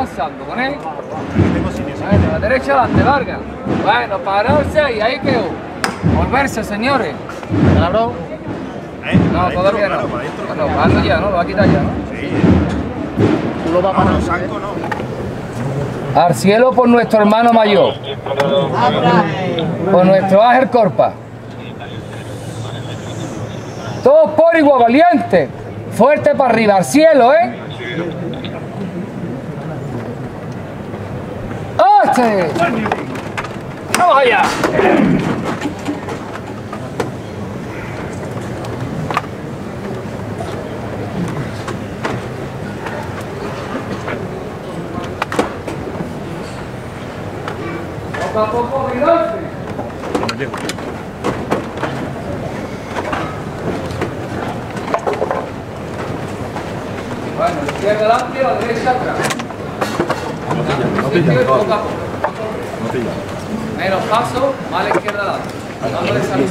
avanzando con él. Bueno, la derecha adelante, larga. Bueno, pararse y ahí quedó. Volverse, señores. ¿Ya la bro? No, todavía no. Bueno, ya, ¿no? Lo va a quitar ya, ¿no? Tú lo vas a parar. Al cielo por nuestro hermano mayor. Por nuestro Ángel Corpa. Todos por igual, valiente. Fuerte para arriba, al cielo, ¿eh? ¡Este! ¡Vamos allá! Poco a poco, vigilante. Bueno, la izquierda adelante, la derecha atrás. No a Menos paso, más a la izquierda adelante. Dándole salida.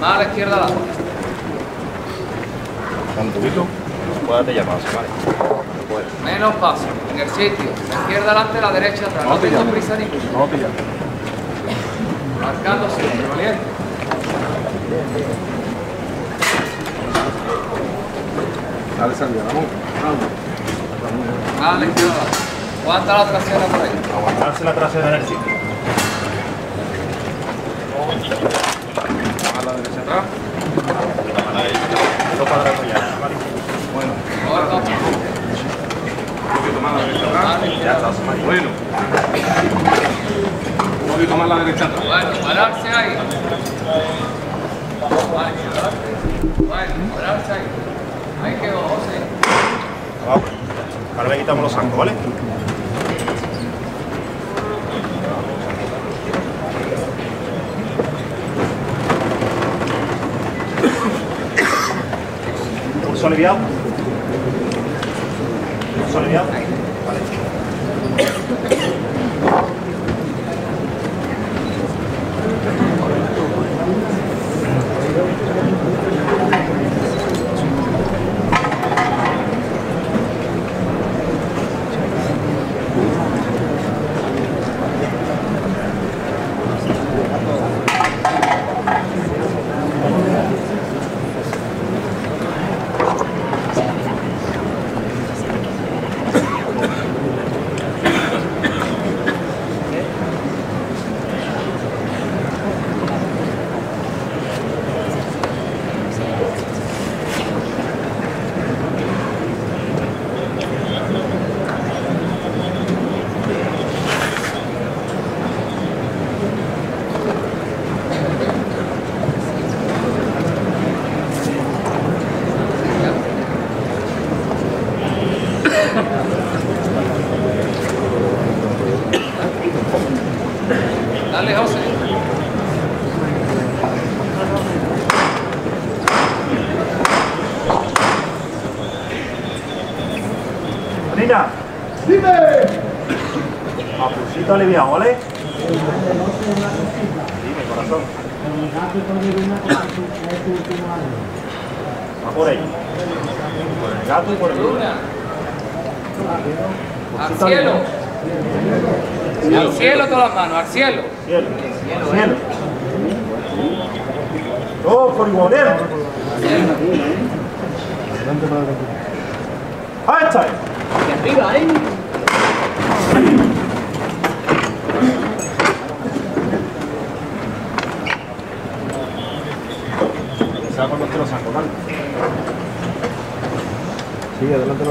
Más a la izquierda adelante. Cuando tubito, puedes llamarse, ¿vale? Menos paso, en el sitio. La izquierda adelante, la derecha atrás. No tengo prisa ninguna. No pilla. Marcando siempre, valiente. Dale salida, vamos. Más a la izquierda adelante. Aguanta la trasera por ahí. Aguantarse la trasera en el sitio. A la derecha atrás. Lo para atrás ya. Bueno, Ahora un poquito más a la derecha atrás. Ya está. Bueno. Un poquito más a la derecha atrás. Bueno, pararse ahí. Bueno, pararse ahí. Ahí quedó, José. Vamos. Ahora le quitamos los zancos, ¿vale? Pulso aliviado. Pulso aliviado. Vale. Dale, José. Nina. Dime. A pulsito aliviado, ¿vale? Dime, corazón. Va por ahí. Por el gato y por el luna. Al cielo. Al cielo todas las manos, al cielo. Cielo. Cielo. Todo por igual. Ahí está. Se va con los que los saco, ¿vale? Sí, adelante de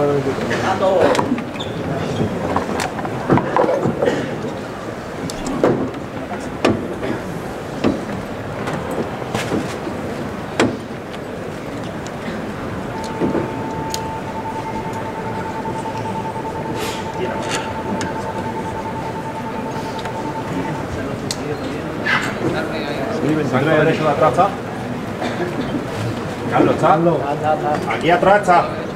Sangre derecho de atrás está. Carlos está. Aquí atrás está.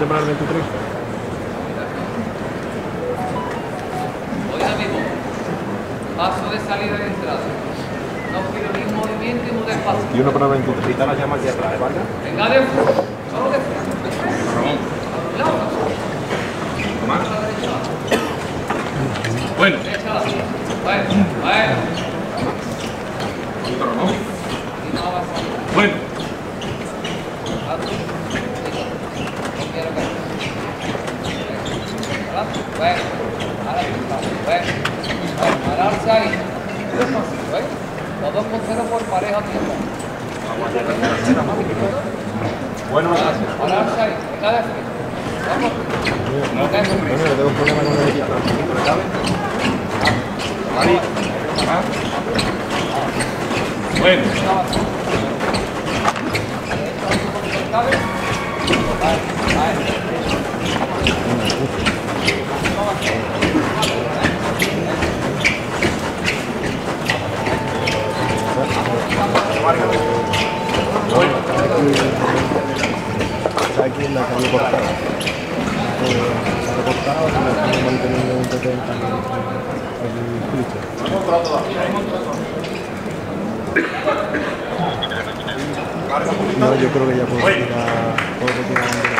20 para el 23. Oiga, amigo. Paso de salida y entrada. No quiero ni movimiento y muy despacio. 21 para el 23. Quita la llama aquí atrás, ¿eh, Vargas? Venga de. Solo de frente. Ramón. A un lado. Tomás. A la derecha. Bueno. Derecha. Bueno, bueno. Ramón. Y no avanzamos. Bueno. Adelante. No quiero que. Adelante. Bueno. Ahora sí, vamos. Bueno. Bueno, pararse ahí. Despacito, ¿eh? Los dos con cero por pareja mismo. Bueno, Pararse ahí. De. Vamos. No yo tengo un problema con el equipo. Ahí. Bueno. Está aquí en la calle cortada. Está recortado, pero estamos manteniendo un toque en cambio el cliché. No, yo creo que ya puedo tirar, puedo tirar